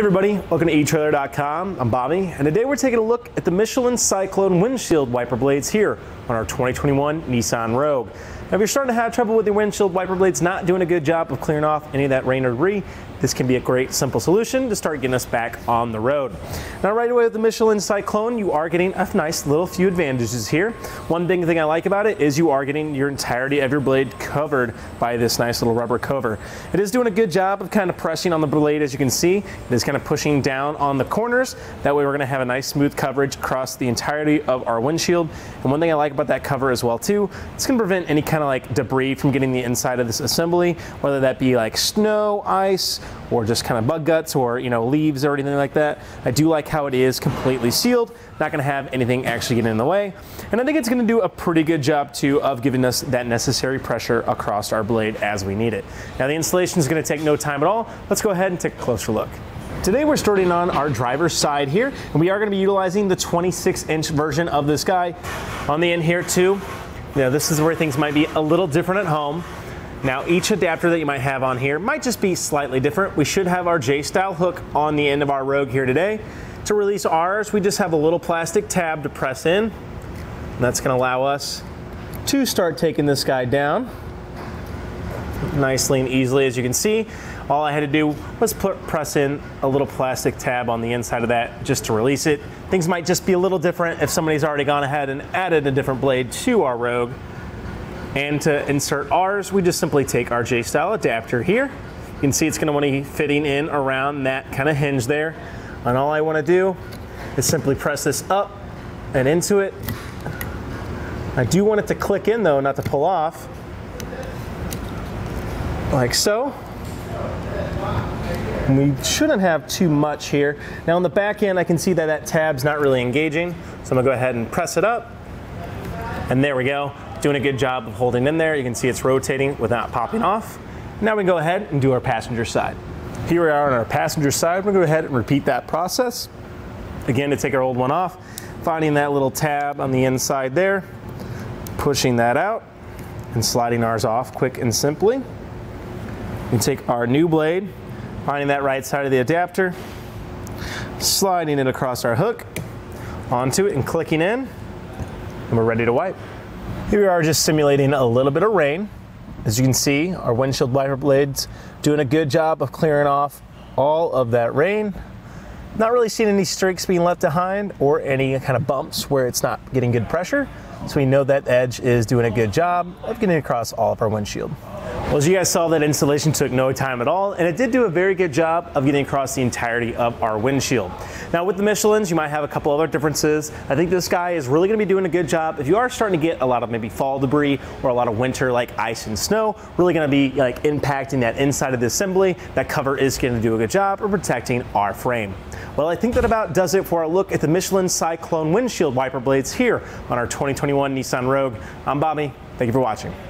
everybody, welcome to eTrailer.com. I'm Bobby, and today we're taking a look at the Michelin Cyclone windshield wiper blades here on our 2021 Nissan Rogue. Now, if you're starting to have trouble with your windshield wiper blades not doing a good job of clearing off any of that rain or debris, this can be a great simple solution to start getting us back on the road. Now right away with the Michelin Cyclone, you are getting a nice little few advantages here. One big thing I like about it is you are getting your entirety of your blade covered by this nice little rubber cover. It is doing a good job of kind of pressing on the blade as you can see. It is kind of pushing down on the corners. That way we're gonna have a nice smooth coverage across the entirety of our windshield. And one thing I like about that cover as well too, it's gonna prevent any kind of like debris from getting the inside of this assembly, whether that be like snow, ice, or just kind of bug guts or you know leaves or anything like that. I do like how it is completely sealed, not gonna have anything actually get in the way. And I think it's gonna do a pretty good job too of giving us that necessary pressure across our blade as we need it. Now the installation is gonna take no time at all. Let's go ahead and take a closer look. Today we're starting on our driver's side here, and we are gonna be utilizing the 26 inch version of this guy. On the end here too, know, this is where things might be a little different at home. Now each adapter that you might have on here might just be slightly different. We should have our J-style hook on the end of our Rogue here today. To release ours, we just have a little plastic tab to press in. And that's gonna allow us to start taking this guy down nicely and easily as you can see. All I had to do was put press in a little plastic tab on the inside of that just to release it. Things might just be a little different if somebody's already gone ahead and added a different blade to our Rogue. And to insert ours, we just simply take our J-style adapter here. You can see it's gonna wanna be fitting in around that kind of hinge there. And all I wanna do is simply press this up and into it. I do want it to click in though, not to pull off. Like so. we shouldn't have too much here. Now on the back end, I can see that that tab's not really engaging. So I'm gonna go ahead and press it up. And there we go doing a good job of holding in there. You can see it's rotating without popping off. Now we can go ahead and do our passenger side. Here we are on our passenger side. We're to go ahead and repeat that process. Again, to take our old one off, finding that little tab on the inside there, pushing that out, and sliding ours off quick and simply. We take our new blade, finding that right side of the adapter, sliding it across our hook, onto it and clicking in, and we're ready to wipe. Here we are just simulating a little bit of rain. As you can see, our windshield wiper blades doing a good job of clearing off all of that rain. Not really seeing any streaks being left behind or any kind of bumps where it's not getting good pressure. So we know that edge is doing a good job of getting across all of our windshield. Well, as you guys saw, that installation took no time at all, and it did do a very good job of getting across the entirety of our windshield. Now, with the Michelins, you might have a couple other differences. I think this guy is really gonna be doing a good job. If you are starting to get a lot of maybe fall debris or a lot of winter like ice and snow, really gonna be like impacting that inside of the assembly, that cover is gonna do a good job of protecting our frame. Well, I think that about does it for our look at the Michelin Cyclone windshield wiper blades here on our 2021 Nissan Rogue. I'm Bobby. Thank you for watching.